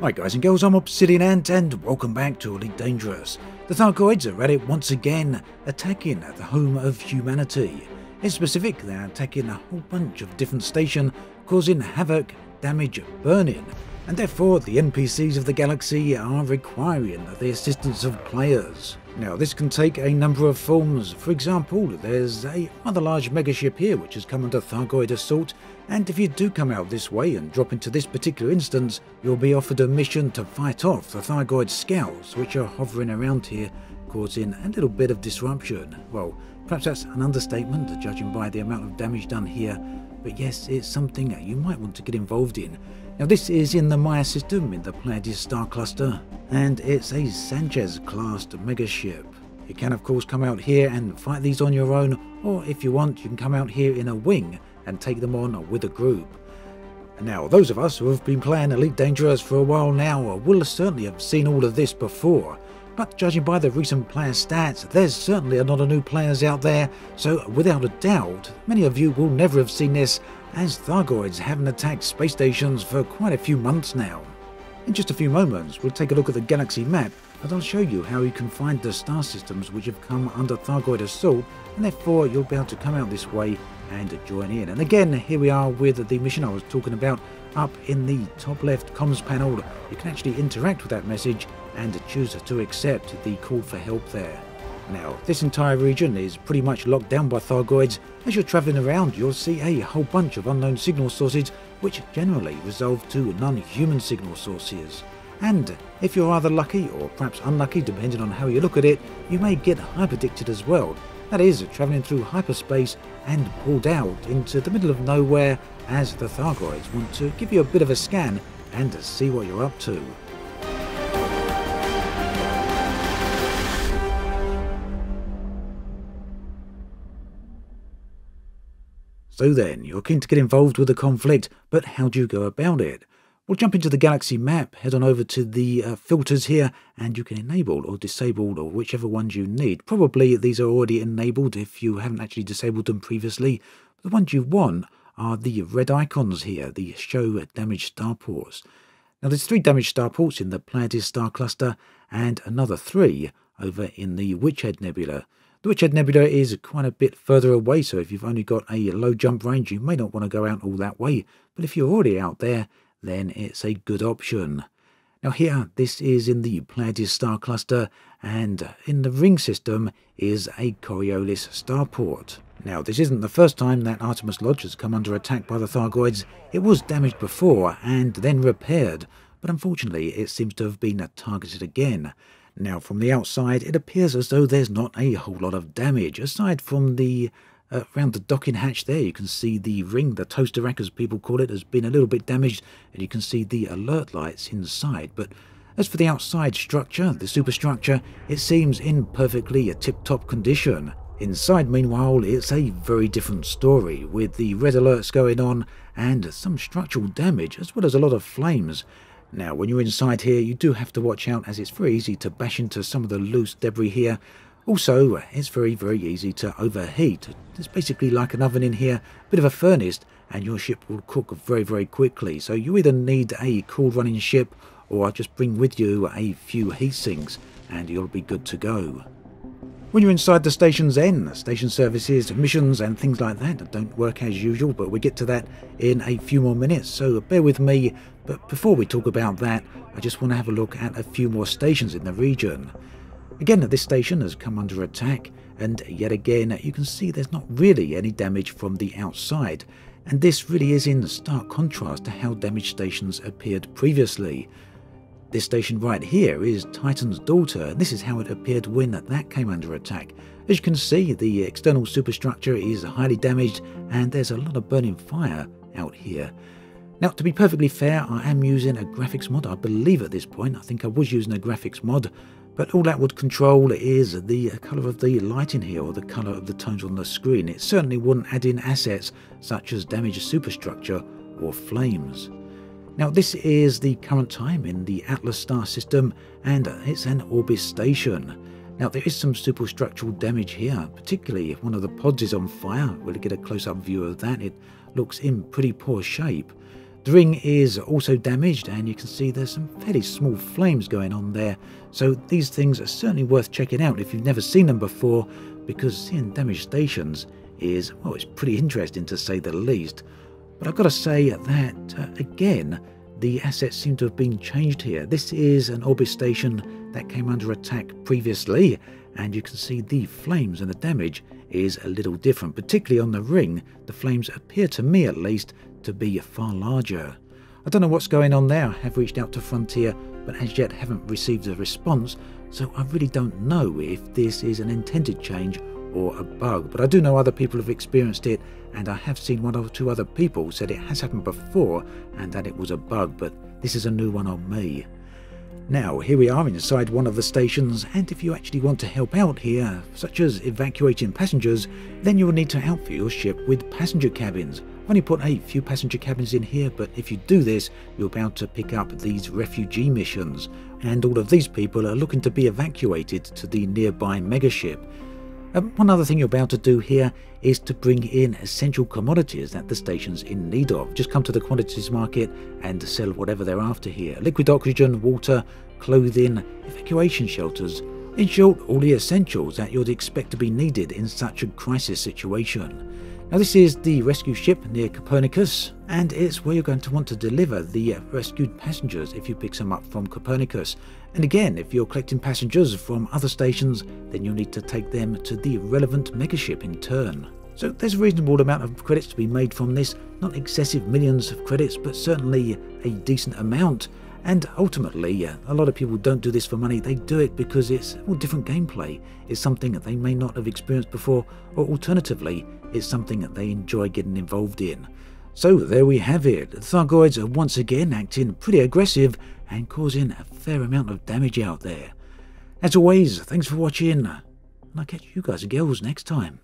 Hi guys and girls, I'm Obsidian Ant and welcome back to Elite Dangerous. The Thargoids are at it once again, attacking the home of humanity. In specific, they're attacking a whole bunch of different stations, causing havoc, damage, burning, and therefore the NPCs of the galaxy are requiring the assistance of players. Now this can take a number of forms, for example there's a rather large megaship here which has come under Thargoid assault and if you do come out this way and drop into this particular instance you'll be offered a mission to fight off the Thargoid scouts which are hovering around here causing a little bit of disruption. Well perhaps that's an understatement judging by the amount of damage done here but yes it's something you might want to get involved in. Now this is in the Maia system in the Pleiades star cluster and it's a Sanchez classed megaship. You can of course come out here and fight these on your own or if you want you can come out here in a wing and take them on with a group. Now those of us who have been playing Elite Dangerous for a while now will certainly have seen all of this before but judging by the recent player stats, there's certainly a lot of new players out there, so without a doubt, many of you will never have seen this as Thargoids haven't attacked space stations for quite a few months now. In just a few moments, we'll take a look at the galaxy map and I'll show you how you can find the star systems which have come under Thargoid assault and therefore you'll be able to come out this way and join in. And again, here we are with the mission I was talking about up in the top left comms panel. You can actually interact with that message and choose to accept the call for help there. Now, this entire region is pretty much locked down by Thargoids. As you're travelling around, you'll see a whole bunch of unknown signal sources, which generally resolve to non-human signal sources. And if you're either lucky or perhaps unlucky, depending on how you look at it, you may get hyperdicted as well. That is, travelling through hyperspace and pulled out into the middle of nowhere as the Thargoids want to give you a bit of a scan and to see what you're up to. So then, you're keen to get involved with the conflict, but how do you go about it? We'll jump into the galaxy map, head on over to the uh, filters here, and you can enable or disable or whichever ones you need. Probably these are already enabled if you haven't actually disabled them previously. The ones you want are the red icons here, the show damaged starports. Now there's three damaged starports in the Pleiades star cluster and another three over in the Witchhead Nebula. The Witchhead Nebula is quite a bit further away, so if you've only got a low jump range, you may not want to go out all that way. But if you're already out there, then it's a good option. Now here, this is in the Pleiades star cluster, and in the ring system is a Coriolis starport. Now, this isn't the first time that Artemis Lodge has come under attack by the Thargoids. It was damaged before and then repaired, but unfortunately it seems to have been targeted again. Now, from the outside, it appears as though there's not a whole lot of damage. Aside from the uh, around the docking hatch there, you can see the ring, the toaster rack as people call it, has been a little bit damaged, and you can see the alert lights inside. But as for the outside structure, the superstructure, it seems in perfectly a tip-top condition. Inside, meanwhile, it's a very different story, with the red alerts going on and some structural damage, as well as a lot of flames. Now, when you're inside here, you do have to watch out as it's very easy to bash into some of the loose debris here. Also, it's very, very easy to overheat. It's basically like an oven in here, a bit of a furnace, and your ship will cook very, very quickly. So you either need a cool running ship or just bring with you a few heat sinks and you'll be good to go. When you're inside the station's end, station services, missions and things like that don't work as usual, but we get to that in a few more minutes, so bear with me. But before we talk about that, I just want to have a look at a few more stations in the region. Again, this station has come under attack, and yet again you can see there's not really any damage from the outside, and this really is in stark contrast to how damaged stations appeared previously. This station right here is Titan's daughter, and this is how it appeared when that came under attack. As you can see, the external superstructure is highly damaged, and there's a lot of burning fire out here. Now, to be perfectly fair, I am using a graphics mod, I believe at this point. I think I was using a graphics mod, but all that would control is the uh, colour of the lighting here, or the colour of the tones on the screen. It certainly wouldn't add in assets such as damaged superstructure or flames. Now this is the current time in the Atlas star system and uh, it's an Orbis station. Now, there is some superstructural damage here, particularly if one of the pods is on fire. We'll get a close up view of that. It looks in pretty poor shape. The ring is also damaged, and you can see there's some fairly small flames going on there. So, these things are certainly worth checking out if you've never seen them before, because seeing damaged stations is, well, it's pretty interesting to say the least. But I've got to say that, uh, again, the assets seem to have been changed here. This is an Orbis station that came under attack previously, and you can see the flames and the damage is a little different, particularly on the ring. The flames appear to me at least to be far larger. I don't know what's going on there. I have reached out to Frontier, but as yet haven't received a response, so I really don't know if this is an intended change or a bug. But I do know other people have experienced it, and I have seen one or two other people said it has happened before and that it was a bug, but this is a new one on me. Now, here we are inside one of the stations, and if you actually want to help out here, such as evacuating passengers, then you will need to outfit your ship with passenger cabins. Only put a few passenger cabins in here, but if you do this, you're bound to pick up these refugee missions, and all of these people are looking to be evacuated to the nearby megaship. Um, one other thing you're about to do here is to bring in essential commodities that the station's in need of. Just come to the commodities market and sell whatever they're after here. Liquid oxygen, water, clothing, evacuation shelters. In short, all the essentials that you'd expect to be needed in such a crisis situation. Now this is the rescue ship near Copernicus and it's where you're going to want to deliver the rescued passengers if you pick some up from Copernicus. And again, if you're collecting passengers from other stations, then you'll need to take them to the relevant megaship in turn. So there's a reasonable amount of credits to be made from this, not excessive millions of credits, but certainly a decent amount. And ultimately, a lot of people don't do this for money, they do it because it's well, different gameplay. It's something that they may not have experienced before, or alternatively, it's something that they enjoy getting involved in. So there we have it. The Thargoids are once again acting pretty aggressive and causing a fair amount of damage out there. As always, thanks for watching, and I'll catch you guys and girls next time.